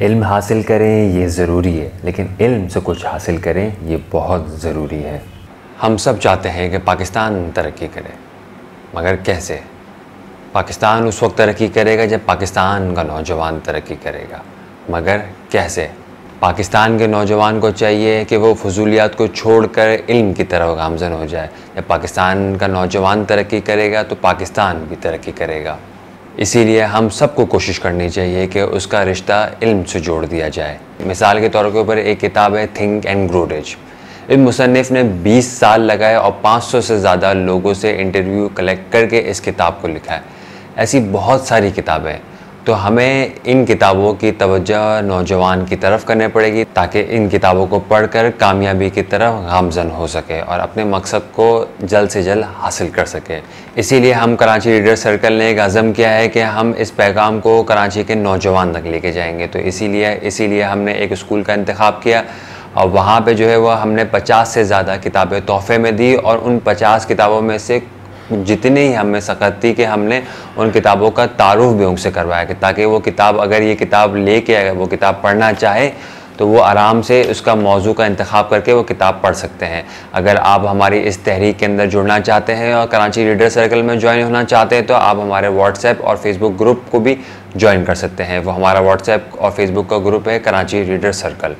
इल्म हासिल करें, ये ज़रूरी है। लेकिन इल्म से कुछ हासिल करें, ये बहुत ज़रूरी है। हम सब चाहते हैं कि पाकिस्तान तरक्की करे, मगर कैसे? पाकिस्तान उस वक्त तरक्की करेगा जब पाकिस्तान का नौजवान तरक्की करेगा। मगर कैसे? पाकिस्तान के नौजवान को चाहिए कि वो फजूलियात को छोड़कर इल्म की तरफ़ गामजन हो जाए। जब पाकिस्तान का नौजवान तरक्की करेगा तो पाकिस्तान भी तरक्की करेगा। इसीलिए हम सबको कोशिश करनी चाहिए कि उसका रिश्ता इल्म से जोड़ दिया जाए। मिसाल के तौर के ऊपर एक किताब है थिंक एंड ग्रो रिच। इस मुसनफ़ ने 20 साल लगाए और 500 से ज़्यादा लोगों से इंटरव्यू कलेक्ट करके इस किताब को लिखा है। ऐसी बहुत सारी किताबें तो हमें इन किताबों की तवज्जो नौजवान की तरफ़ करनी पड़ेगी ताकि इन किताबों को पढ़कर कामयाबी की तरफ़ गामजन हो सके और अपने मकसद को जल्द से जल्द हासिल कर सके। इसीलिए हम कराची रीडर सर्कल ने एक अज़म किया है कि हम इस पैगाम को कराची के नौजवान तक लेके जाएँगे। तो इसीलिए इसीलिए हमने एक स्कूल का इंतखब किया और वहाँ पे जो है वह हमने 50 से ज़्यादा किताबें तोहफे में दी और उन 50 किताबों में से जितनी ही हमें सख्त थी कि हमने उन किताबों का तारुफ भी उनसे करवाया कि ताकि वो किताब, अगर ये किताब लेके अगर वो किताब पढ़ना चाहे तो वो आराम से उसका मौजू का इंतखब करके वो किताब पढ़ सकते हैं। अगर आप हमारी इस तहरीक के अंदर जुड़ना चाहते हैं और कराची रीडर सर्कल में ज्वाइन होना चाहते हैं तो आप हमारे व्हाट्सएप और फेसबुक ग्रुप को भी ज्वाइन कर सकते हैं। वो हमारा व्हाट्सएप और फेसबुक का ग्रुप है कराची रीडर सर्कल।